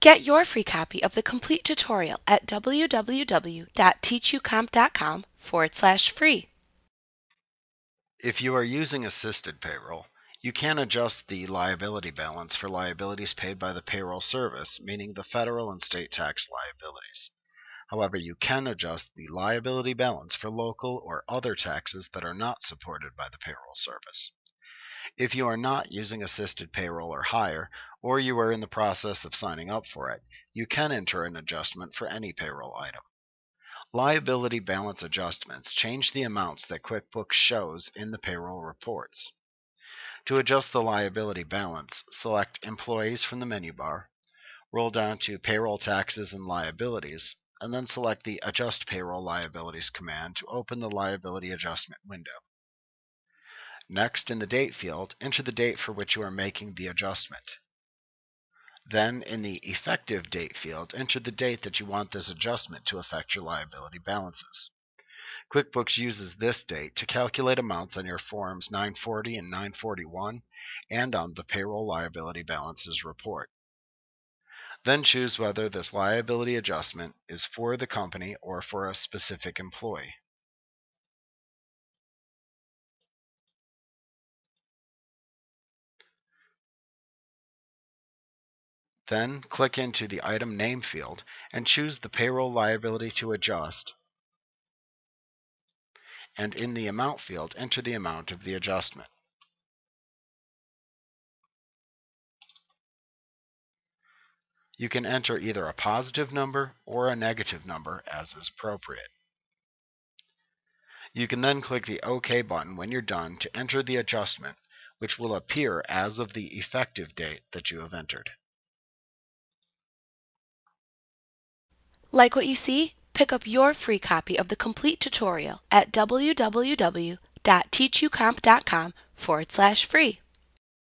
Get your free copy of the complete tutorial at www.teachucomp.com forward slash free. If you are using assisted payroll, you can adjust the liability balance for liabilities paid by the payroll service, meaning the federal and state tax liabilities. However, you can adjust the liability balance for local or other taxes that are not supported by the payroll service. If you are not using assisted payroll or hire, or you are in the process of signing up for it, you can enter an adjustment for any payroll item. Liability balance adjustments change the amounts that QuickBooks shows in the payroll reports. To adjust the liability balance, select Employees from the menu bar, roll down to Payroll Taxes and Liabilities, and then select the Adjust Payroll Liabilities command to open the liability adjustment window. Next, in the Date field, enter the date for which you are making the adjustment. Then, in the Effective Date field, enter the date that you want this adjustment to affect your liability balances. QuickBooks uses this date to calculate amounts on your Forms 940 and 941 and on the Payroll Liability Balances report. Then choose whether this liability adjustment is for the company or for a specific employee. Then click into the Item Name field and choose the payroll liability to adjust. And in the Amount field, enter the amount of the adjustment. You can enter either a positive number or a negative number as is appropriate. You can then click the OK button when you're done to enter the adjustment, which will appear as of the effective date that you have entered. Like what you see? Pick up your free copy of the complete tutorial at www.teachucomp.com forward slash free.